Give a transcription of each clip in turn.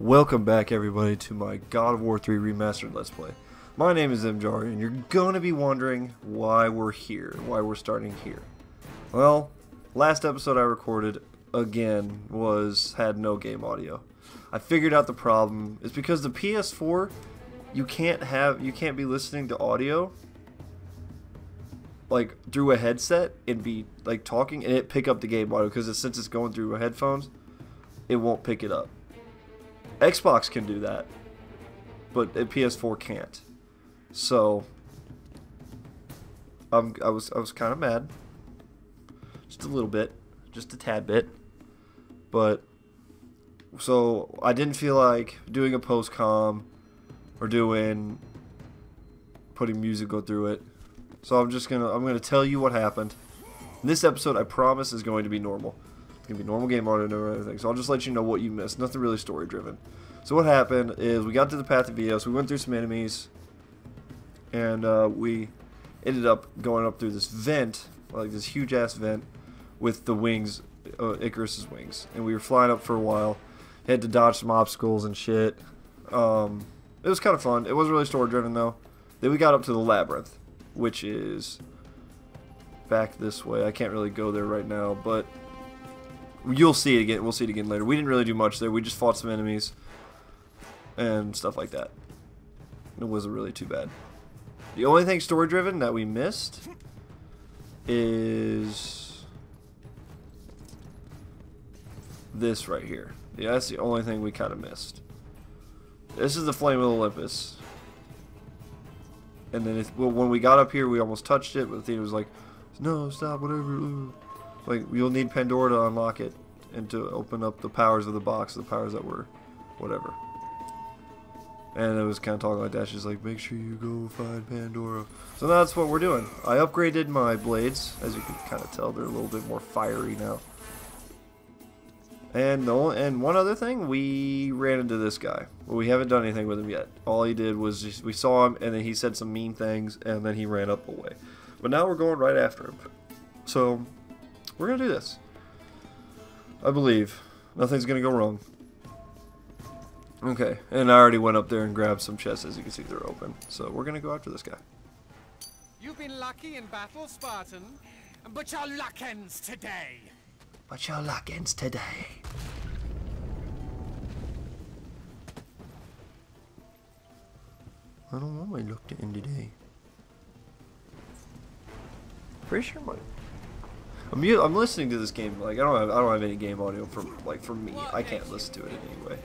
Welcome back everybody to my God of War 3 Remastered Let's Play. My name is Mjari and you're going to be wondering why we're here, why we're starting here. Well, last episode I recorded, again, was had no game audio. I figured out the problem. It's because the PS4, you can't have, you can't be listening to audio like through a headset and be like talking and it pick up the game audio because since it's going through headphones, it won't pick it up. Xbox can do that, but PS4 can't. So um, I was I was kind of mad, just a little bit, just a tad bit, but so I didn't feel like doing a post com or doing putting music go through it. So I'm just gonna I'm gonna tell you what happened. This episode I promise is going to be normal. It's gonna be normal game audio and everything. So I'll just let you know what you missed. Nothing really story driven. So what happened is we got to the path of Vios. We went through some enemies, and uh, we ended up going up through this vent, like this huge ass vent, with the wings, uh, Icarus's wings, and we were flying up for a while. Had to dodge some obstacles and shit. Um, it was kind of fun. It wasn't really story driven though. Then we got up to the labyrinth, which is back this way. I can't really go there right now, but You'll see it again. We'll see it again later. We didn't really do much there. We just fought some enemies and stuff like that. It wasn't really too bad. The only thing story driven that we missed is this right here. Yeah, that's the only thing we kind of missed. This is the Flame of Olympus. And then if, well, when we got up here, we almost touched it, but the thing was like, no, stop, whatever. Like, you'll need Pandora to unlock it and to open up the powers of the box, the powers that were whatever. And it was kind of talking like that. She's like, make sure you go find Pandora. So that's what we're doing. I upgraded my blades. As you can kind of tell, they're a little bit more fiery now. And only, and one other thing, we ran into this guy. Well, we haven't done anything with him yet. All he did was just, we saw him, and then he said some mean things, and then he ran up away. But now we're going right after him. So we're to do this. I believe. Nothing's going to go wrong. Okay, and I already went up there and grabbed some chests. As you can see, they're open. So we're going to go after this guy. You've been lucky in battle, Spartan, but your luck ends today. But your luck ends today. I don't want my luck to end today. Pretty sure my I'm I'm listening to this game like I don't have I don't have any game audio for like for me. I can't listen to it anyway.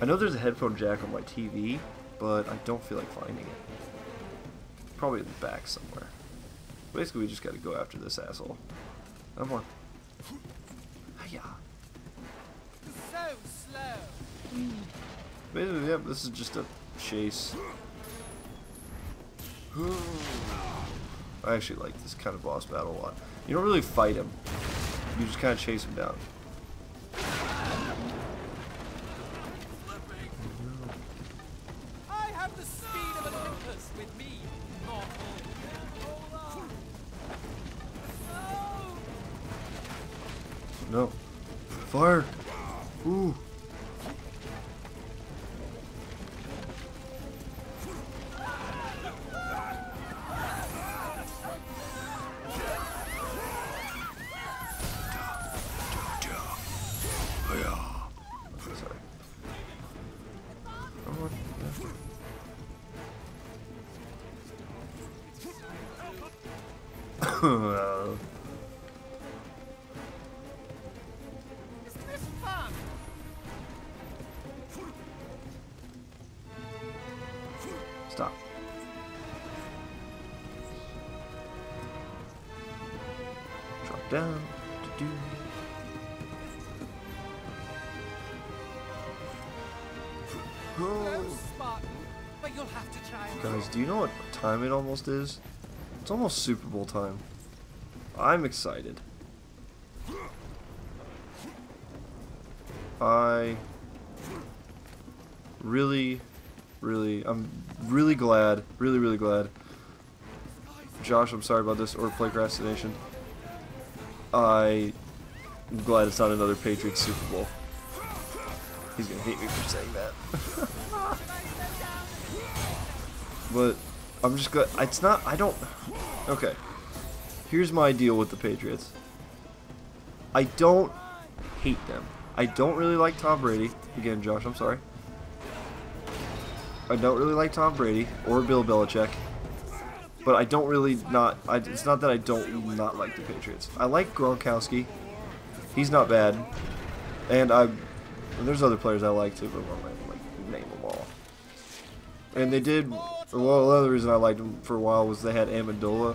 I know there's a headphone jack on my TV, but I don't feel like finding it. Probably in the back somewhere. Basically, we just got to go after this asshole. Come on. Hiya. So slow. Basically, yep, this is just a chase. I actually like this kind of boss battle a lot. You don't really fight him. You just kind of chase him down. Stop. Drop down. Do-do. No, Spartan, but you'll have to try and Guys, do you know what time it almost is? It's almost Super Bowl time. I'm excited. I really, really, I'm really glad, really, really glad. Josh, I'm sorry about this, or procrastination. I'm glad it's not another Patriots Super Bowl. He's gonna hate me for saying that. but I'm just good. It's not. I don't. Okay. Here's my deal with the Patriots. I don't hate them. I don't really like Tom Brady. Again, Josh, I'm sorry. I don't really like Tom Brady or Bill Belichick. But I don't really not. I, it's not that I don't not like the Patriots. I like Gronkowski. He's not bad. And I. And there's other players I like too, but And they did. Well, the other reason I liked them for a while was they had Amendola,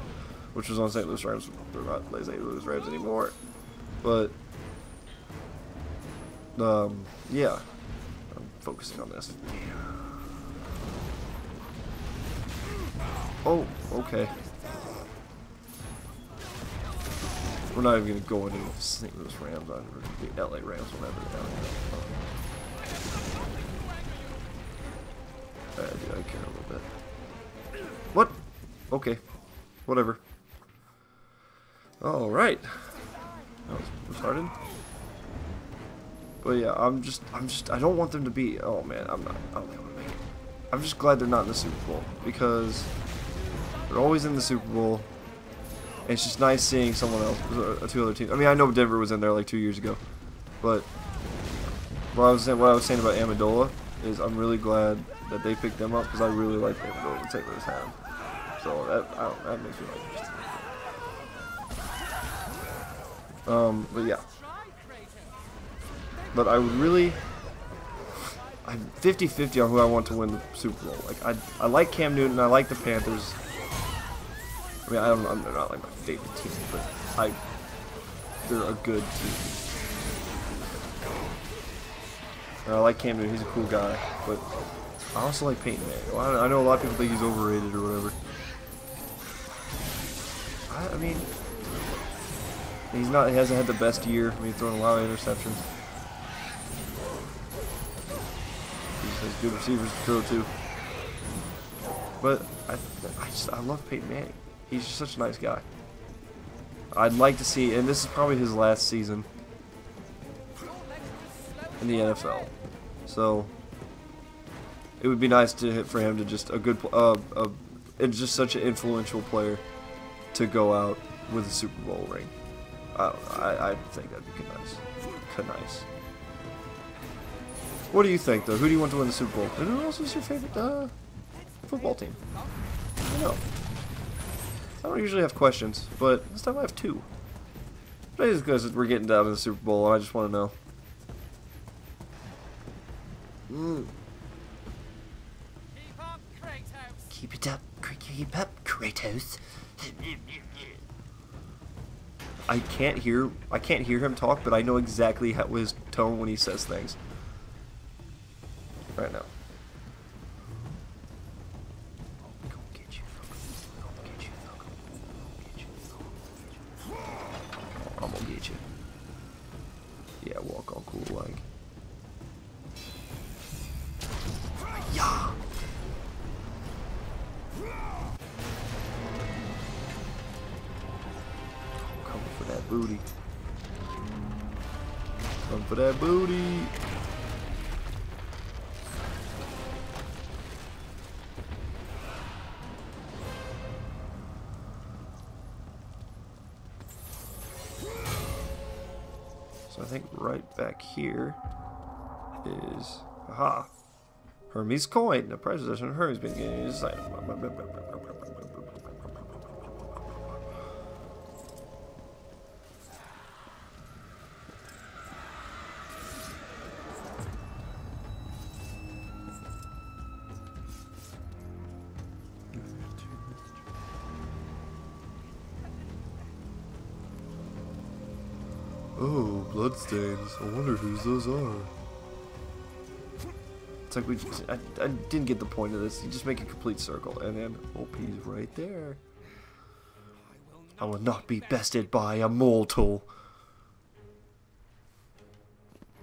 which was on St. Louis Rams. They're not St. Louis Rams anymore. But um, yeah, I'm focusing on this. Oh, okay. We're not even gonna go into St. Louis Rams the LA Rams whenever here. Uh, dude, I care a little bit. What? Okay. Whatever. Alright. That was retarded. But yeah, I'm just, I'm just, I don't want them to be. Oh man, I'm not. I don't think I'm gonna make it. I'm just glad they're not in the Super Bowl because they're always in the Super Bowl. And it's just nice seeing someone else, uh, two other teams. I mean, I know Denver was in there like two years ago, but what I was saying, what I was saying about Amendola is I'm really glad that they picked them up because I really like to take his hand. So that I that makes me like. Um, but yeah. But I would really... I'm 50-50 on who I want to win the Super Bowl. Like, I, I like Cam Newton, I like the Panthers. I mean, I don't, they're not like my favorite team, but I, they're a good team. I like Cam Newton, he's a cool guy, but I also like Peyton Manning. I know a lot of people think he's overrated or whatever. I, I mean, he's not, he hasn't had the best year. I mean, he's throwing a lot of interceptions. He has good receivers to throw to. But I, I just I love Peyton Manning. He's just such a nice guy. I'd like to see, and this is probably his last season in the NFL. So it would be nice to hit for him to just a good, uh, uh, it's just such an influential player to go out with a Super Bowl ring. I, I, I think that'd be nice. Kind Nice. What do you think, though? Who do you want to win the Super Bowl? And who else is your favorite uh, football team? I know. I don't usually have questions, but this time I have two. It's because we're getting down to the Super Bowl, and I just want to know. Mm. Keep up, Kratos. Keep it up, keep up, Kratos. I can't hear I can't hear him talk, but I know exactly how his tone when he says things right now. That booty. So I think right back here is aha. Hermes coin. The prize possession of Hermes getting this Oh, bloodstains. I wonder whose those are. It's like we just, I, I didn't get the point of this. You just make a complete circle, and then oh, OP's right there. I will not be bested by a mortal.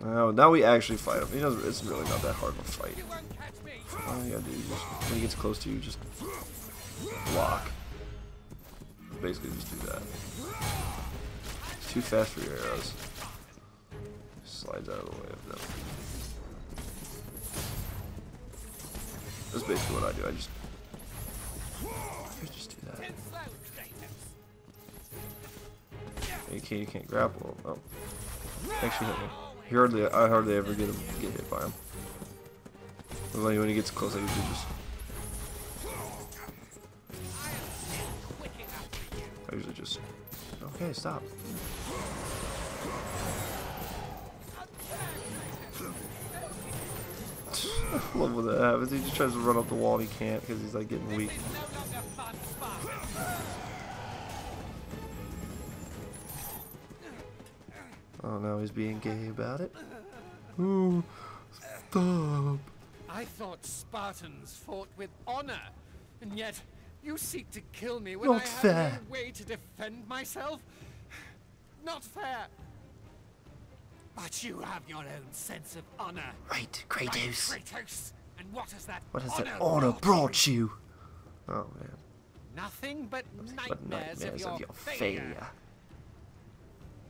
Oh, now we actually fight him. He doesn't, it's really not that hard of a fight. You won't catch me. Oh, All you gotta do is just, when he gets close to you, just block. Basically, just do that. Too fast for your arrows. Slides out of the way of them. That's basically what I do. I just, I just do that. Can't, you can't grapple. Oh, actually hit me. He hardly, I hardly ever get him get hit by him. Like when he gets close, I usually just, I usually just, okay, stop. I love when that happens. He just tries to run up the wall and he can't because he's like getting weak. Oh, now he's being gay about it. Ooh, stop. I thought Spartans fought with honor, and yet you seek to kill me when Not I have no way to defend myself. Not fair. But you have your own sense of honor. Right, right, Kratos. Kratos. And what has that What has honor that honor brought brought you? Oh man, Nothing but but nightmares, nightmares of your, failure. failure.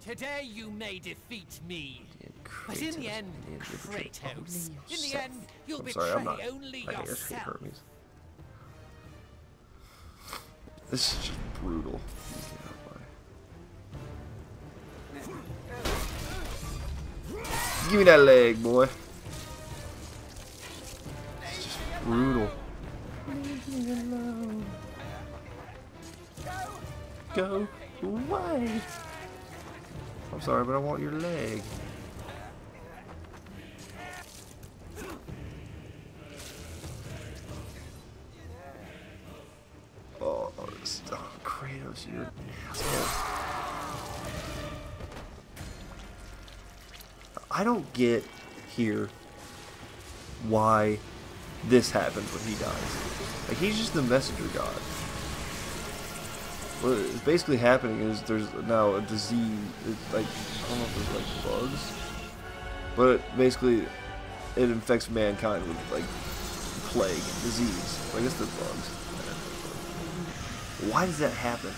Today you may defeat me. Dear But in the end, dear, you betrayed Kratos, in the end, you'll I'm betray sorry, I'm not. only I hate yourself. Hermes. This is just brutal. Get Give me that leg, boy. It's just brutal. Leave me alone. Go away. I'm sorry, but I want your leg. Oh, oh, Kratos, you're an asshole. I don't get here why this happens when he dies. Like he's just the messenger god. What is basically happening is there's now a disease. It's like I don't know if there's like bugs, but basically it infects mankind with like plague and disease. I guess they're bugs. Why does that happen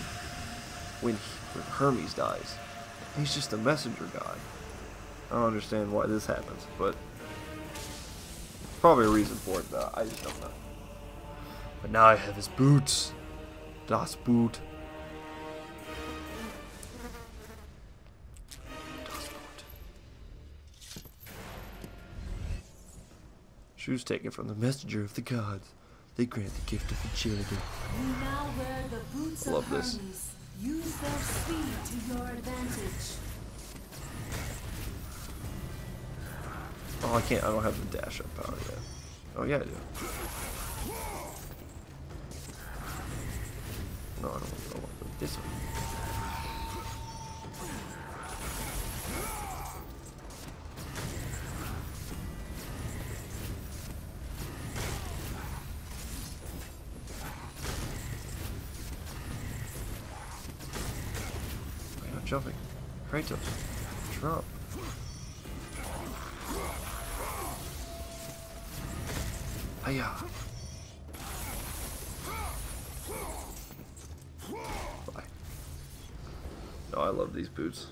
when, he, when Hermes dies? He's just a messenger god. I don't understand why this happens, but probably a reason for it. But I just don't know. But now I have his boots. Das Boot. Das Boot. Shoes taken from the messenger of the gods. They grant the gift of agility. You now wear the boots Love of this. Hermes. Use their speed to your advantage. Oh, I can't. I don't have the dash up power yet. Oh yeah, I do. No, I don't. I want this one. Jumping? Kratos. Trump. Hiya. No, I love these boots.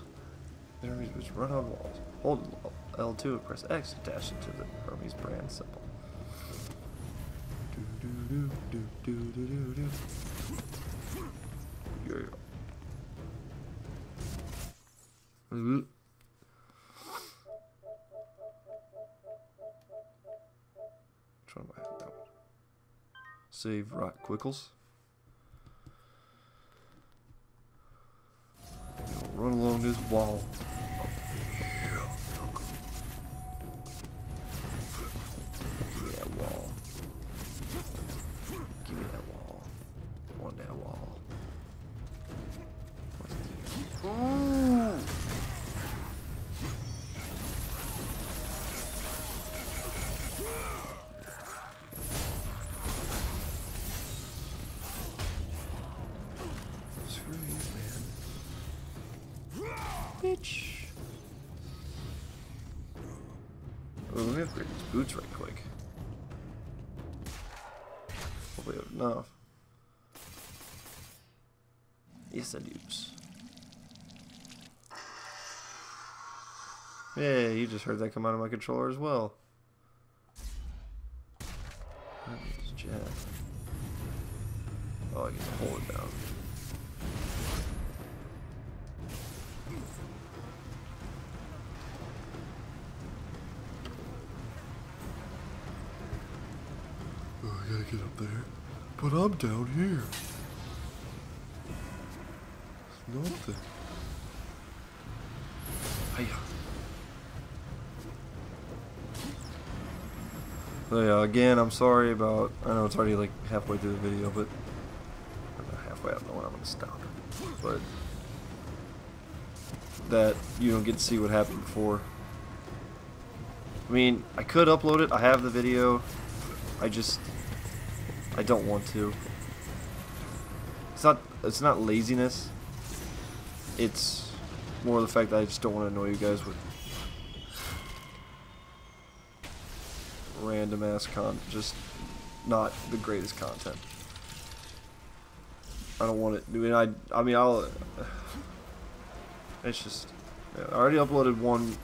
Hermes boots run on walls. Hold L2 and press X to dash into the Hermes brand symbol. Do do do do do do do. Save Rock Quickles. Run along this wall. Give me upgrade these boots right quick. Hopefully have enough. Yes, I do. Yeah, you just heard that come out of my controller as well. Here. Nothing. Hiya. So yeah, again, I'm sorry about. I know it's already like halfway through the video, but not halfway. I don't know when I'm gonna stop. But that you don't get to see what happened before. I mean, I could upload it. I have the video. I just I don't want to. It's not. It's not laziness. It's more the fact that I just don't want to annoy you guys with random ass con just not the greatest content. I don't want it. I mean, I I mean, I'll. It's just. Yeah, I already uploaded one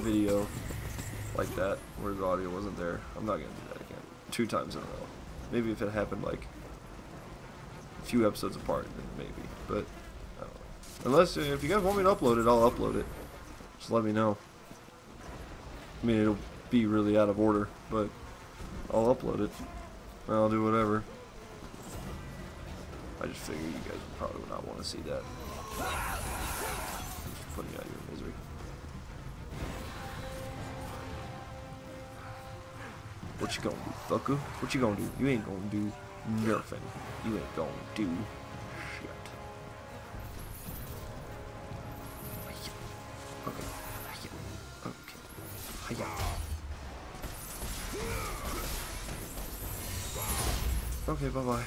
video like that where the audio wasn't there. I'm not gonna do that again. Two times in a row. Maybe if it happened like few episodes apart, then maybe. But unless uh, if you guys want me to upload it, I'll upload it. Just let me know. I mean, it'll be really out of order, but I'll upload it. I'll do whatever. I just figured you guys probably would not want to see that. Just putting you out your misery. What you gonna do, fucker? What you gonna do? You ain't gonna do nothing. You ain't gonna do shit. Okay. Okay. Okay, bye bye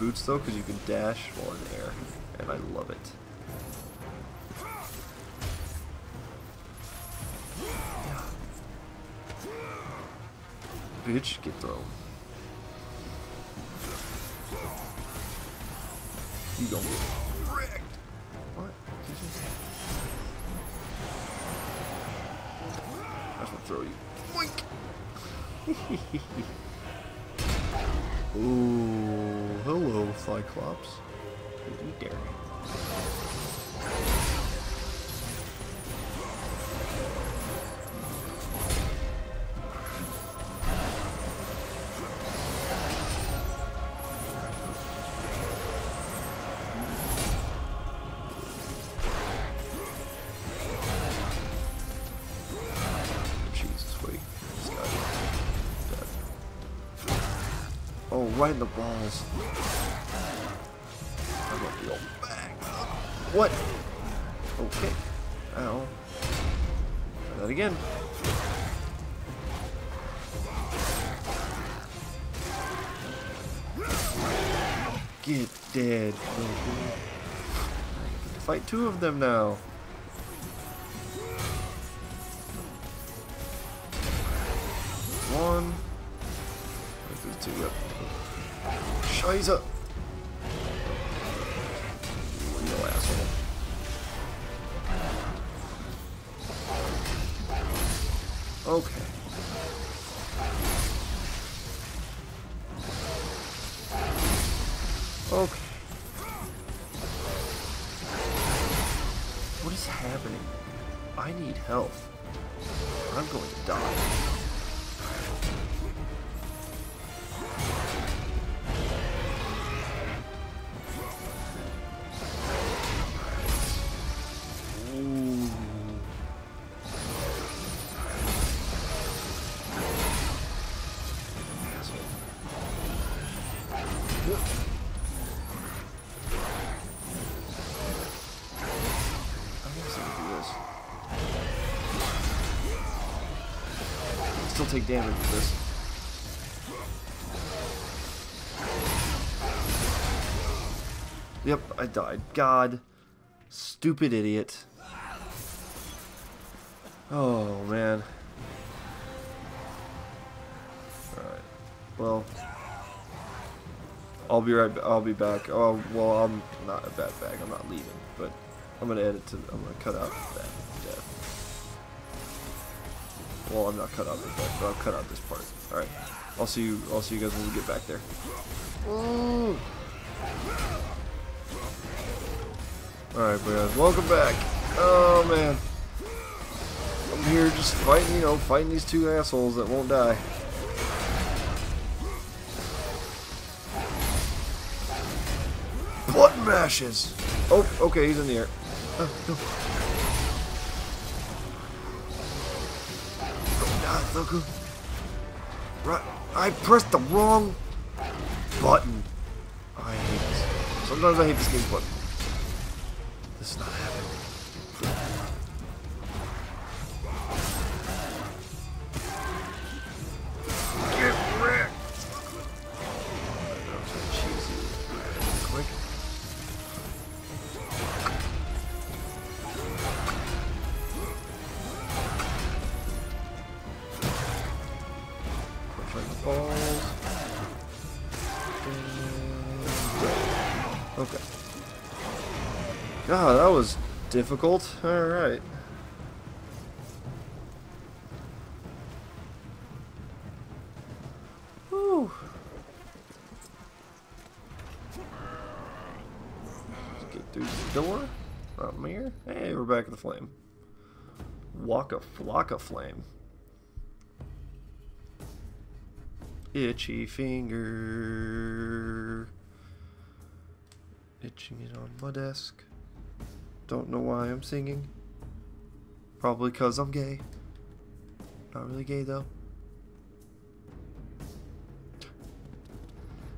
boots though, because you can dash while in the air, and I love it. Bitch, get thrown. You gonna get wrecked. What? Did you? I just wanna throw you. Boink! Ooh, hello, Cyclops. Don't you dare. In the balls. I'm gonna go back. What? Okay. Ow. Try that again. Get dead. baby. Fight two of them now. Scheiße! You Still take damage with this. Yep, I died. God. Stupid idiot. Oh, man. Alright. Well, I'll be right. I'll be back. Oh, well, I'm not a bad bag. I'm not leaving, but I'm gonna edit to. I'm gonna cut out that death. Well, I'm not cut out the death, but I'll cut out this part. All right. I'll see you. I'll see you guys when we get back there. Ooh. All right, guys. Welcome back. Oh man. I'm here just fighting, you know, fighting these two assholes that won't die. Button mashes! Oh, okay, he's in the air. Oh, no. Right, I pressed the wrong button. I hate this. Sometimes I hate this game, button. this is not difficult. Alright. Let's get through the door. Not here. Hey, we're back at the flame. Waka Flocka Flame. Itchy finger. Itching it on my desk. Don't know why I'm singing. Probably because I'm gay. Not really gay though.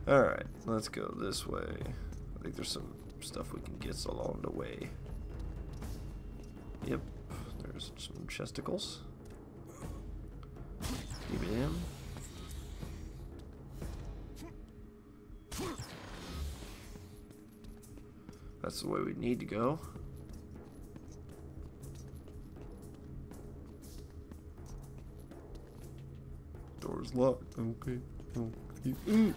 Alright, let's go this way. I think there's some stuff we can get along the way. Yep, there's some chesticles. Give it him. That's the way we need to go. Locked. Okay. Oh, okay. Ooh.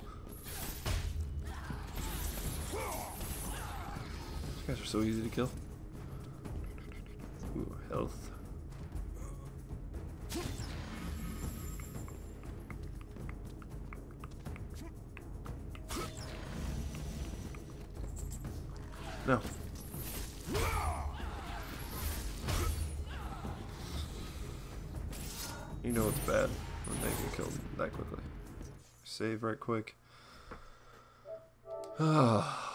These guys are so easy to kill. Ooh, health. No. You know it's bad when they get killed that quickly. Save right quick. Ah.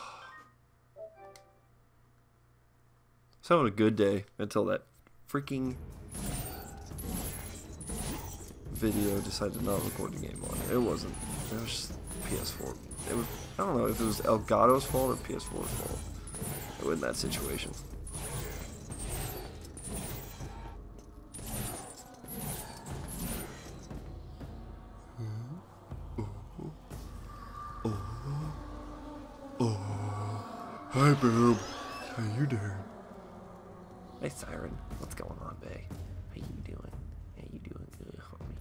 was having a good day until that freaking video decided not to not record the game on it. Wasn't. It was just PS4. It was. I don't know if it was Elgato's fault or PS4's fault. In that situation. Hey, Siren. What's going on, babe? How you doing? How you doing good, homie?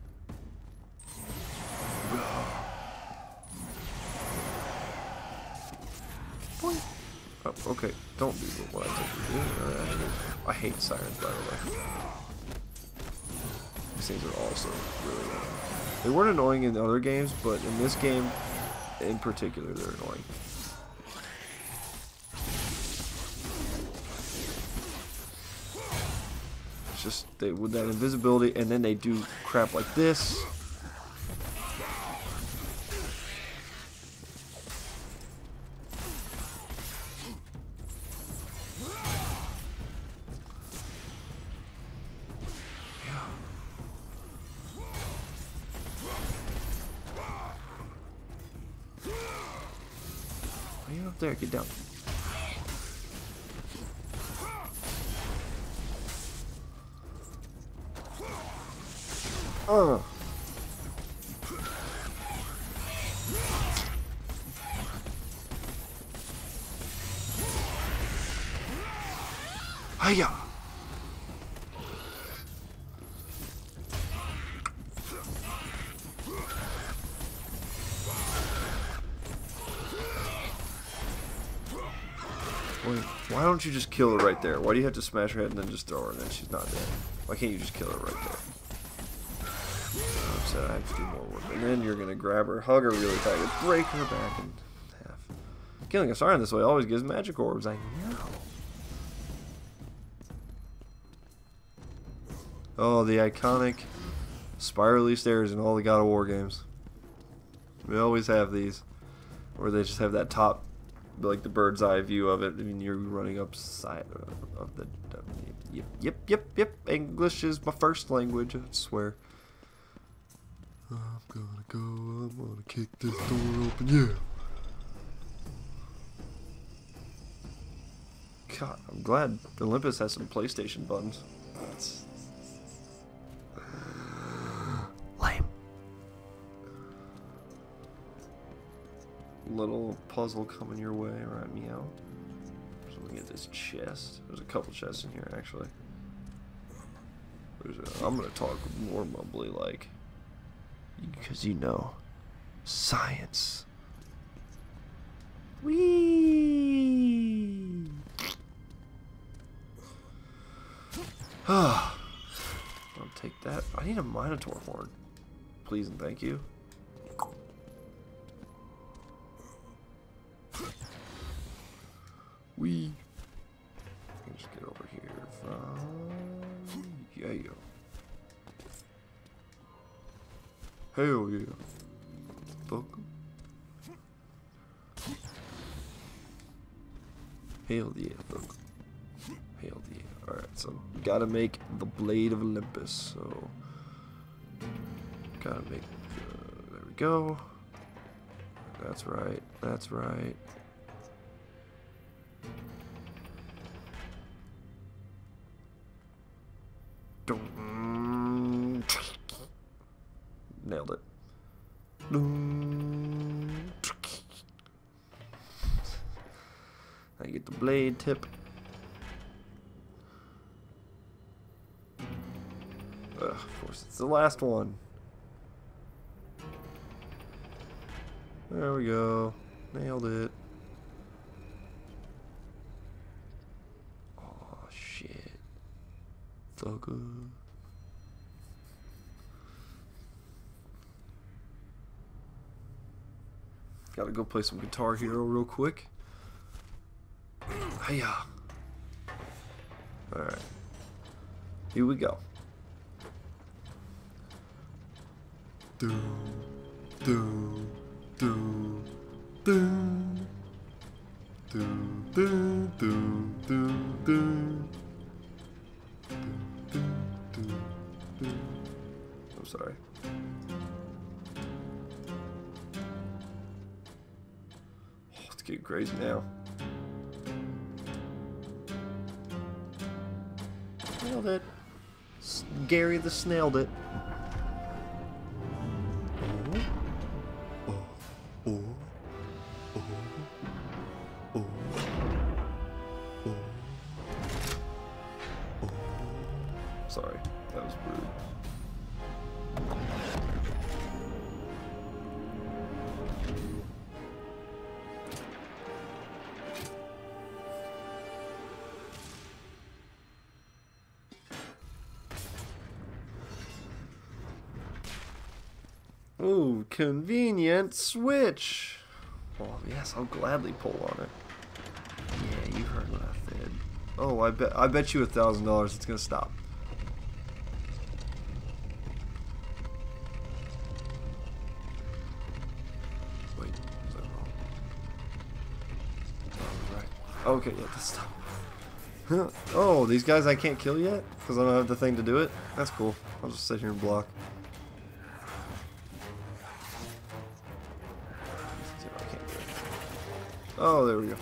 Boing. Oh, okay. Don't do what I think you do. Alright. I hate sirens, by the way. These things are also really annoying. They weren't annoying in other games, but in this game, in particular, they're annoying. It's just they with that invisibility, and then they do crap like this. Ugh. Hiya. Wait, why don't you just kill her right there? Why do you have to smash her head and then just throw her and then she's not dead? Why can't you just kill her right there? I'm I have to do more work. And then you're gonna grab her, hug her really tight, and break her back in half. Killing a siren this way always gives magic orbs. I know. Oh, the iconic spirally stairs in all the God of War games. We always have these, Or they just have that top, like the bird's eye view of it. I mean, you're running up side of the. Yep, yep, yep, yep. English is my first language. I swear. I'm gonna go. I'm gonna kick this door open. Yeah. God, I'm glad Olympus has some PlayStation buttons. Lame. Little puzzle coming your way, right? Meow. So let me get this chest. There's a couple chests in here, actually. There's a, I'm gonna talk more mumbly, like, because you know, science. Whee! Ah. I'll take that. I need a Minotaur horn. Please and thank you. Hell yeah. Fuck. Hell yeah, fuck. Hell yeah. Alright, so gotta make the Blade of Olympus. So gotta make. Uh, there we go. That's right. That's right. Last one. There we go. Nailed it. Oh, shit. Thugger. Gotta go play some Guitar Hero real quick. Hiya. Alright. Here we go. Do, do, do, do. Do, do, do, do, do. I'm sorry. Oh, it's getting crazy now. Nailed it. Gary the snailed it. Ooh, convenient switch. Well, yes, I'll gladly pull on it. Yeah, you heard what I said. Oh, I bet I bet you a thousand dollars it's gonna stop. Wait, is that wrong? Oh, right. Okay, yeah, this stop. oh, these guys I can't kill yet because I don't have the thing to do it. That's cool. I'll just sit here and block. Oh, there we go.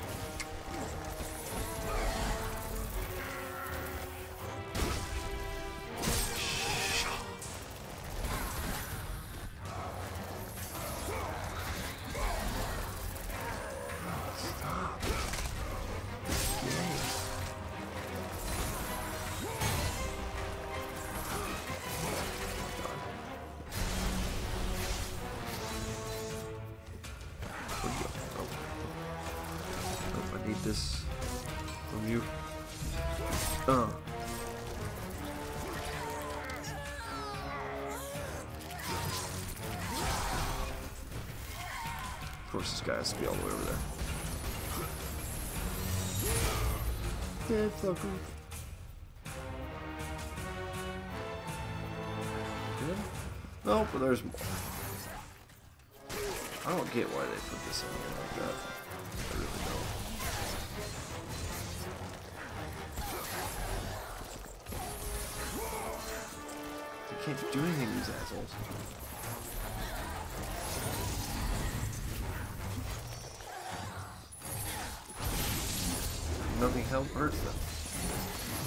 Has to be all the way over there. Dead fucker. Good? No, but there's more. I don't get why they put this in there like that. I really don't. They can't do anything, these assholes. Nothing help hurts them.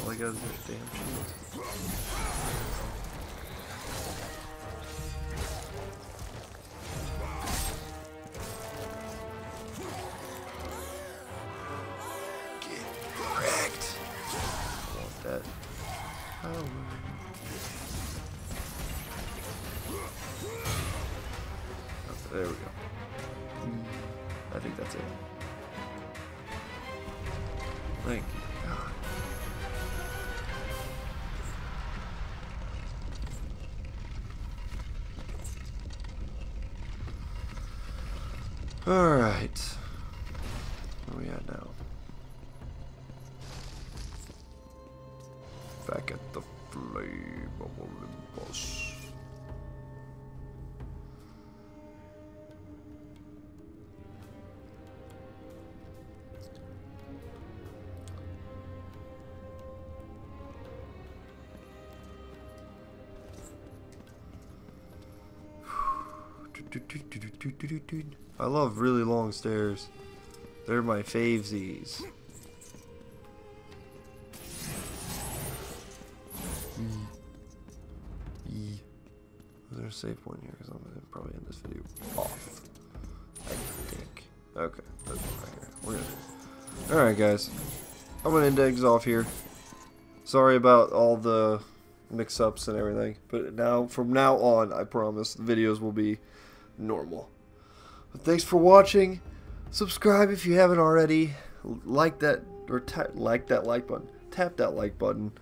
All they got is their damn shields. Alright. I love really long stairs. They're my favesies. Is there a save point here? Because I'm gonna probably end this video off. I think. Okay, that's right here. We're gonna. All right, guys. I'm gonna end eggs off here. Sorry about all the mix-ups and everything, but now from now on, I promise the videos will be normal. But thanks for watching. Subscribe if you haven't already. Like that or like that like button. Tap that like button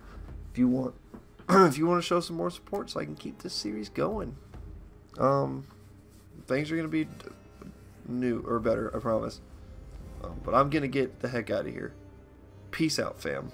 if you want. if you want to show some more support, so I can keep this series going. Um, things are gonna be new or better, I promise. Um, but I'm gonna get the heck out of here. Peace out, fam.